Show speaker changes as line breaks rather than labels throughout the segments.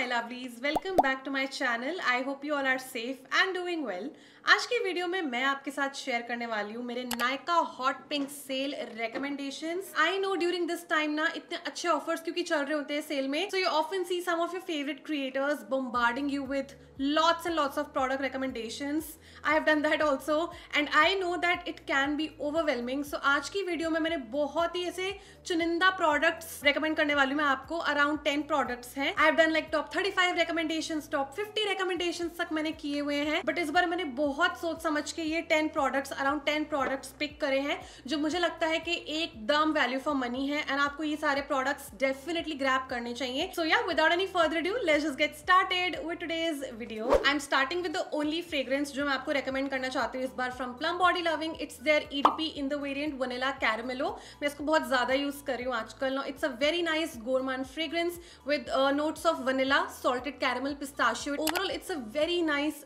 my lovelies welcome back to my channel i hope you all are safe and doing well आज की video में मैं आपके साथ शेयर करने वाली हूँ मेरे Nykaa hot pink sale recommendation I know during this time ना इतने अच्छे ऑफर्स क्योंकि चल रहे होते हैं सेल में so you often see some of your favourite creators bombarding you with lots and lots of product recommendations i have done that also and i know that it can be overwhelming so आज की video में मैंने बहुत ही ऐसे चुनिंदा products recommend करने वाली हूँ मैं आपको अराउंड टेन प्रोडक्ट्स हैं I have done like top thirty five recommendation top fifty recommendation तक मैंने किए हुए हैं। बट इस बार मैंने बहुत सोच समझ के ये ten products around ten products pick करे हैं, जो मुझे लगता है कि एकदम वैल्यू फॉर मनी है एंड आपको ये सारे प्रोडक्ट्स डेफिनेटली ग्रैप करने चाहिए। So yeah without any further due let's just get started with today's video I am starting with the only fragrance जो मैं आपको रेकमेंड करना चाहती हूँ इस बार from Plum body loving it's their EDP in the variant vanilla caramelo मैं इसको बहुत ज़्यादा यूज़ कर रही हूँ आजकल। It's a very nice gourmand fragrance with notes of vanilla salted caramel pistachio overall it's a very nice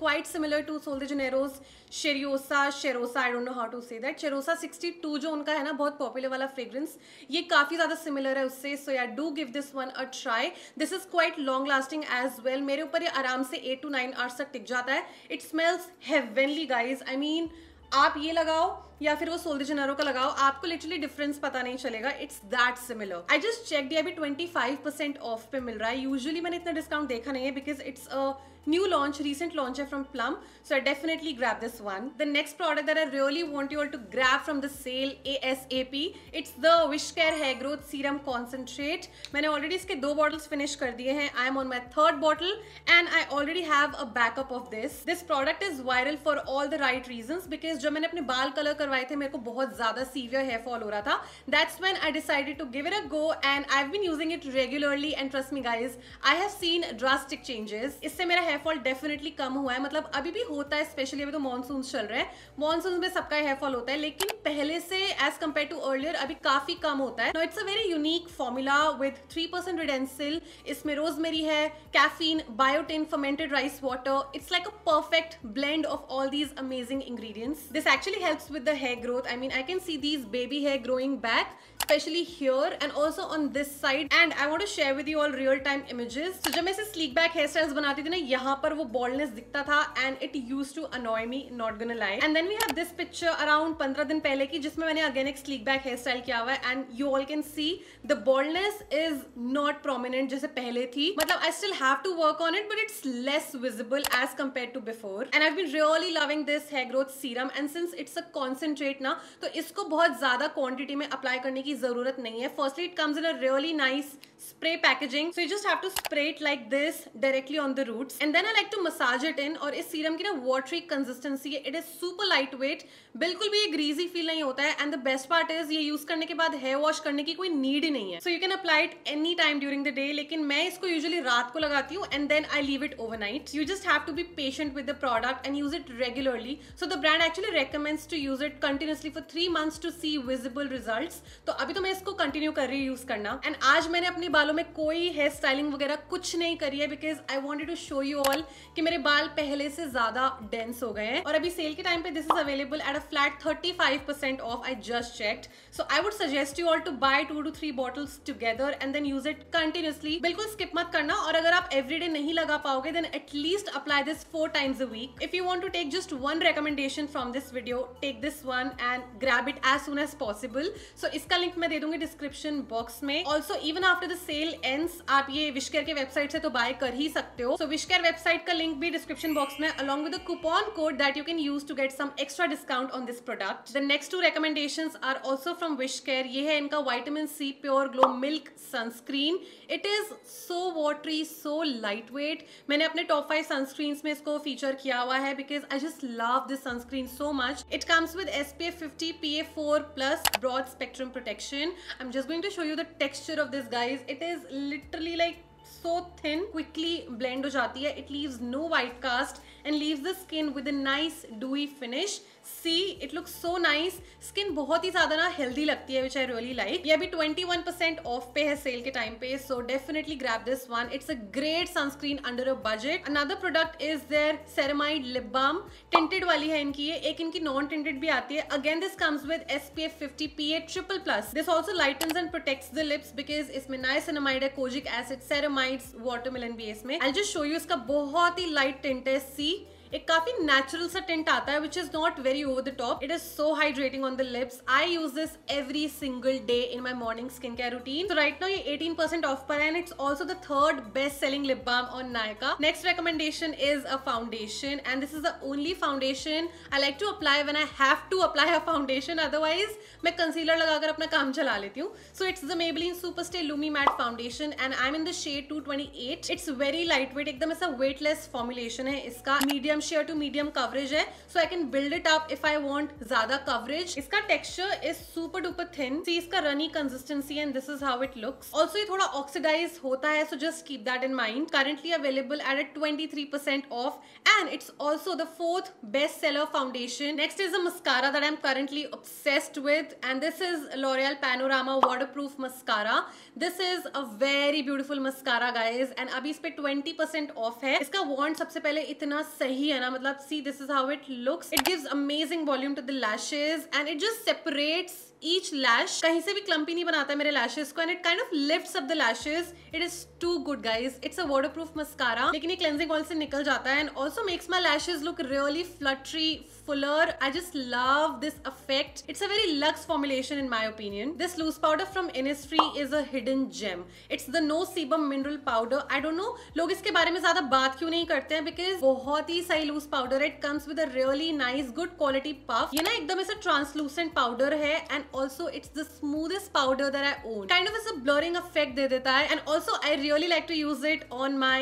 quite similar to Sol de Janeiro's Cheriosa Cherosa I don't know how to say that. Cherosa 62 जो उनका है ना, बहुत popular वाला fragrance ये काफ़ी ज़्यादा similar है उससे so yeah do give this one a try this is quite long lasting as well मेरे ऊपर ये आराम से एट टू नाइन आवर्स तक टिक जाता है. It smells heavenly guys I mean आप ये लगाओ या फिर वो सोल्ड जनारो का लगाओ, आपको लिटरली डिफरेंस पता नहीं चलेगा। It's that similar I just check अभी ट्वेंटी फाइव परसेंट ऑफ़ पे मिल रहा है। यूजुअली मैंने इतना डिस्काउंट देखा नहीं है because it's a new launch recent launch है from Plum so I definitely grab this one the next product that I really want you'll to grab from the sale A S A P it's the Vishcare hair growth serum concentrate मैंने already इसके दो bottles finish कर दिए हैं. I am on my third bottle and I already have a backup of this this product is viral for all the right reason because जब मैंने अपने बाल कलर करवाए थे, मेरे को बहुत ज़्यादा सीवियर हेयर फॉल हो रहा था. That's when I decided to give it a go and I been using it regularly and trust me guys I have seen drastic changes इससे मेरा हेयर फॉल डेफिनेटली कम हुआ है। मतलब अभी भी होता है स्पेशली अभी तो मानसून चल रहे हैं। मानसून में सबका हेयर फॉल होता है, लेकिन पहले से एज कंपेयर टू अर्लियर अभी काफ़ी कम होता है। It's a very unique formula with three percent redensyl इसमें रोजमेरी है caffeine biotin fermented rice water it's like a perfect blend of all these amazing ingredients this actually helps with the hair growth I mean I can see these baby hair growing back especially here and also on this side. And I want to share with you all real time images. So, जब मैं इसे back hair styles बनाती थी ना, यहाँ यहाँ पर वो बॉल्डनेस दिखता था and it use to annoy me not gonna lie and then we have this picture around पंद्रह दिन पहले की, जिसमें मैंने अगेन एक स्लीक बैक हेयर स्टाइल किया हुआ and you all can see the baldness is not prominent जैसे पहले थी. मतलब I still have to work on it but it's less visible as compare to before and I've been really loving this hair growth serum and since it's a concentrate ना तो इसको बहुत ज़्यादा quantity में अप्लाई करने की ज़रूरत नहीं है. Firstly it comes in a really nice spray packaging so you just have to spray it like this directly on the roots and and then I like to massage it in और इस serum की ना watery consistency है। It is super light weight बिल्कुल भी ये greasy feel नहीं होता है। And the best part is ये यूज़ करने के बाद हेयर वॉश करने की कोई नीड ही नहीं है। So you can apply it any time during the day लेकिन मैं इसको यूजली रात को लगाती हूँ and then I leave it overnight you just have to be patient with the product and use it regularly so the brand actually recommends to use it continuously for three months to see visible result तो अभी तो मैं इसको continue कर रही हूँ use करना। And आज मैंने अपने बालों में कोई हेयर स्टाइलिंग वगैरह कुछ नहीं करी है because I wanted to show you all कि मेरे बाल पहले से ज़्यादा डेंस हो गए हैं। और अभी सेल के टाइम पे this is available at a flat thirty five percent off I just checked so I would suggest you all to buy two to three bottles together and then use it continuously बिल्कुल skip मत करना। और अगर आप everyday नहीं लगा पाओगे then at least apply this four times a week if you want to take just one recommendation from this video take this one and grab it as soon as possible so इसका link मैं दे दूँगी description box में. Also even after the sale ends आप ये विशकेयर के website से तो बाय कर ही सकते हो। सो विशकेयर वेबसाइट का लिंक भी डिस्क्रिप्शन बॉक्स में along with coupon code that you can use to get some extra discount on this product the next two recommendation are also from Wishcare ये है इनका vitamin C pure glow milk sunscreen it is so watery so light weight मैंने अपने top five sunscreen में इसको feature किया हुआ है because I just love this sunscreen so much it comes with S P F fifty P A four plus broad spectrum protection I am just going to show you the texture of this guys it is literally like so thin quickly blend हो जाती है. It leave no white cast and leave the skin with a nice dewy finish see it look so nice skin बहुत ही ज़्यादा ना healthy लगती है which I really like ये अभी 21% ऑफ़ पे है सेल के टाइम पे so definitely grab this one it's a great sunscreen under a budget another product is there ceramide lip balm tinted वाली है इनकी ये. एक इनकी नॉन टिंटेड भी आती है. Again this comes with S P F fifty P A triple plus this also lighten and protects the lips because इसमें नाइसिनमाइड है कोजिक एसिड सेरेमाइड्स वाटरमेलन भी है इसमें. आई जस्ट शो यू इसका बहुत ही लाइट टिंट है. See एक काफ़ी नेचुरल सा टेंट आता है which is not very over the top it is so hydrating on the lips I use this every single day in my morning skin care routine तो right now ये 18% off पर है and it's also the third best selling lip balm on Nykaa next recommendation is a foundation and this is the only foundation I like to apply when I have to apply a foundation otherwise मैं concealer लगाकर अपना काम चला लेती हूँ. So it's the Maybelline super stay lumi matte foundation and I am in the shade 228 it's very light weight एकदम ऐसा weightless formulation है इसका. Medium sheer to medium coverage है so I can build it up if I want ज़्यादा coverage इसका texture is super duper thin see इसका runny consistency and this is how it looks also ये थोड़ा oxidise होता है so just keep that in mind currently available at a twenty percent off and it's also the fourth best seller foundation next is a mascara that I am currently obsessed with. And this is L'Oreal Panorama waterproof mascara. This is a very beautiful mascara, guys. And अभी इस पे 20% of है. इसका wand सबसे पहले इतना सही है ना मतलब मतलब see this is how it looks it gives amazing volume to the lashes and it just separates each lash कहीं से भी क्लम्पी नहीं बनाता मेरे लैशेज को and it kind of lift up the lashes it is too good guys it's a waterproof mascara लेकिन ये cleansing oil से निकल जाता है and also makes my lashes look really fluttery fuller I just love this affect it's a very luxe formulation in my opinion this loose powder from Innisfree is hidden gem it's the no sebum mineral powder I don't know लोग इसके बारे में ज़्यादा बात क्यों नहीं करते हैं बिकॉज़ बहुत ही सही लूज पाउडर है. It comes with really nice good quality puff ये ना एकदम ऐसा ट्रांसलूसेंट पाउडर है and also, it's the smoothest powder that I own. Kind of as a blurring effect दे देता है, and also, I really like to use it on my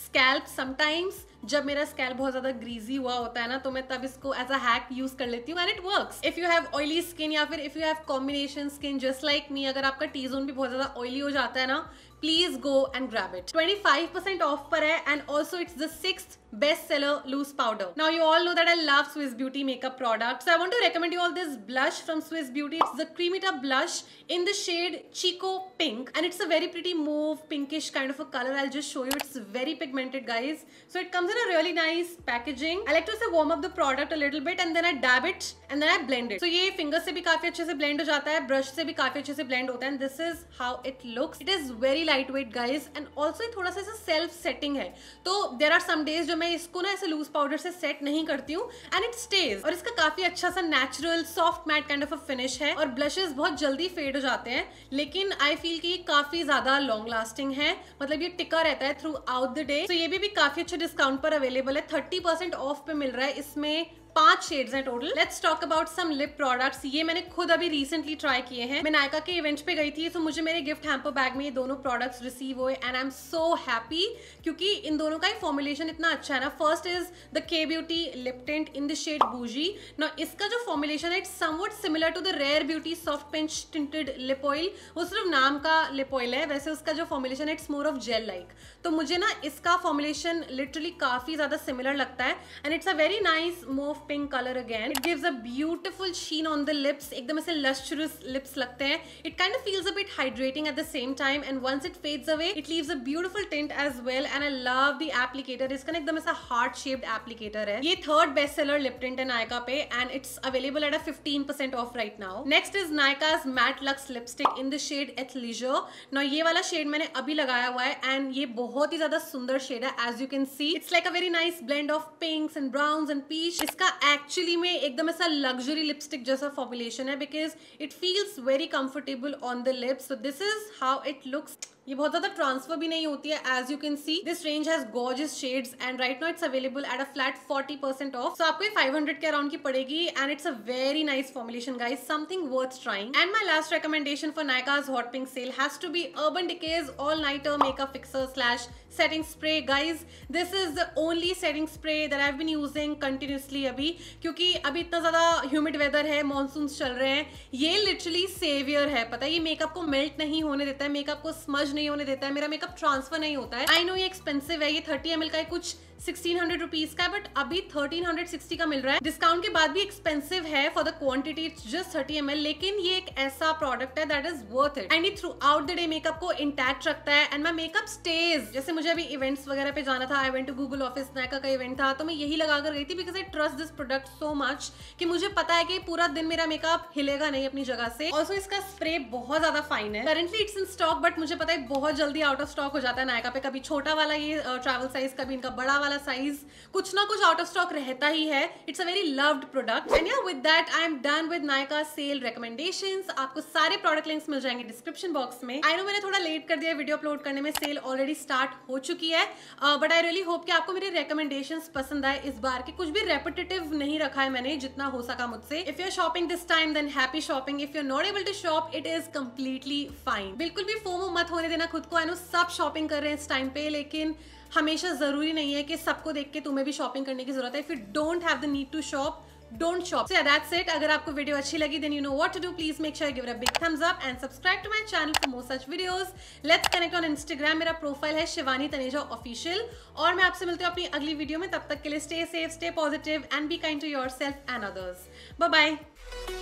scalp sometimes जब मेरा स्कैल्प बहुत ज़्यादा ग्रीजी हुआ होता है ना तो मैं तब इसको एज अ हैक यूज़ कर लेती हूँ and it works if you have oily skin या फिर if you have combination skin just like me अगर आपका टी जोन भी बहुत ज़्यादा ऑयली हो जाता है ना please go and grab it 25% off par hai and also it's the sixth bestseller loose powder now you all know that i love swiss beauty makeup products so i want to recommend you all this blush from swiss beauty it's the cremita blush in the shade chico pink and it's a very pretty mauve pinkish kind of a color i'll just show you it's very pigmented guys so it comes in a really nice packaging i like to say warm up the product a little bit and then i dab it and then i blend it so ye finger se bhi kafi अच्छे से blend हो जाता है brush से भी काफी अच्छे से blend होता है and this is how it looks it is very light weight guys and also थोड़ा सा ऐसा सेल्फ सेटिंग है। तो देर आर सम डेज़ जो मैं इसको ना ऐसे लूज पाउडर से सेट नहीं करती हूँ एंड इट स्टेज और इसका काफ़ी अच्छा सा natural soft matte kind of a finish है और ब्लशेस बहुत जल्दी फेड हो जाते हैं। लेकिन आई फील की काफ़ी ज़्यादा लॉन्ग लास्टिंग है। मतलब ये टिका रहता है थ्रू आउट द डे तो ये भी, भी काफ़ी अच्छे डिस्काउंट पर अवेलेबल है। थर्टी ऑफ़ पे मिल रहा है इसमें। पाँच शेड्स हैं total let's talk about some lip products ये मैंने खुद अभी रिसेंटली ट्राई किए हैं. मैं नायका के इवेंट पे गई थी तो मुझे मेरे गिफ्ट हैम्पर बैग में ये दोनों प्रोडक्ट्स रिसीव हुए and I am so happy क्योंकि इन दोनों का ही फॉर्मुलेशन इतना अच्छा है ना. First is the K beauty lip tint in the shade boozy ना इसका जो फॉर्मुलेशन है it's something similar to the Rare Beauty soft pinch tinted lip oil वो सिर्फ़ नाम का लिप ऑयल है. वैसे उसका जो फॉर्मुलेशन है it's more of gel like तो मुझे ना इसका फॉर्मुलेशन लिटरली काफ़ी ज़्यादा सिमिलर लगता है and it's a very nice mauve pink colour again it gives a beautiful sheen on the lips एकदम ऐसे लस्चरस लिप्स लगते हैं. It kind of feels a bit hydrating at the same time and once it fades away it leaves a beautiful tint as well and I love the applicator इसका एकदम ऐसा heart shaped applicator है. ये third best seller lip tint है नायका पे and it's available at a 15% off right now next is Nykaa's matte luxe lipstick in the shade athleisure ना ये वाला शेड मैंने अभी लगाया हुआ है एंड ये बहुत ही ज़्यादा सुंदर शेड है as you can see it's like a very nice blend of pinks and brown and peach इसका एक्चुअली में एकदम ऐसा लग्जरी लिपस्टिक जैसा फॉर्मुलेशन है because it feels very comfortable on the lips so this is how it looks ये बहुत ज़्यादा transfer भी नहीं होती है as you can see this range has gorgeous shades and right now it's available at a flat 40% off so आपको 500 के around की पड़ेगी and it's a very nice formulation guys something worth trying and my last recommendation for Nykaa's hot pink sale has to be Urban Decay all nighter makeup fixer slash setting spray. Guys, this is the only setting spray that I've been using continuously अभी, क्योंकि अभी इतना ज़्यादा humid weather है monsoon चल रहे हैं। ये लिटरली सेवियर है, पता है? ये मेकअप को मेल्ट नहीं होने देता है मेकअप को स्मज नहीं होने देता है, मेरा मेकअप ट्रांसफ़र नहीं होता है। आई नो ये एक्सपेंसिव है, ये थर्टी एम का है, कुछ सिक्सटीन हंड्रेड रुपीज़ का बट अभी थर्टीन हंड्रेड सिक्सटी का मिल रहा है। डिस्काउंट के बाद भी एक्सपेंसिव है for the quantity it's just thirty M लेकिन ये एक ऐसा प्रोडक्ट है that is worth it and throughout the day makeup को इंटैक्ट रखता है एंड माई मेकअप स्टेज जैसे मुझे अभी इवेंट्स वगैरह पे जाना था I went to Google office Nykaa का इवेंट था तो मैं यही लगा कर गई थी because I trust this product so much कि मुझे पता है कि पूरा दिन मेरा मेकअप हिलेगा नहीं अपनी जगह से। ऑल्सो इसका स्प्रे बहुत ज़्यादा फाइन है। Currently it's in stock but मुझे पता है बहुत जल्दी आउट ऑफ़ स्टॉक हो जाता है नायका पे। कभी छोटा वाला ये ट्रैवल साइज़ कभी इनका बड़ा वाला साइज़ कुछ ना कुछ आउट ऑफ़ स्टॉक रहता ही है। It's a very loved product and yeah with that I am done with Nykaa sale recommendation आपको सारे प्रोडक्ट लिंक्स मिल जाएँगे डिस्क्रिप्शन बॉक्स में। आई नो मैंने थोड़ा लेट कर दिया वीडियो अपलोड करने में। सेल ऑलरेडी स्टार्ट हो चुकी है। बट आई रियली होप कि आपको मेरे रिकमेंडेशन पसंद आए इस बार के। कुछ भी रेपिटेटिव नहीं रखा है मैंने, जितना हो सका मुझसे। If you are shopping this time then happy shopping if you not able to shop it is completely fine बिल्कुल भी फोमो मत होने देना। खुद को आई नो सब शॉपिंग कर रहे हैं इस टाइम पे, लेकिन हमेशा ज़रूरी नहीं है कि सबको देख के तुम्हें भी शॉपिंग करने की ज़रूरत है। If you don't have the need to shop don't shop yeah, that's it. अगर आपको वीडियो अच्छी लगी then you know what to do please make sure give a big thumbs up and subscribe to my channel for more such videos let's connect on Instagram मेरा profile है Shivani Taneja official और मैं आपसे मिलती हूँ अपनी अगली वीडियो में। तब तक के लिए stay safe stay positive and be kind to your and others bye bye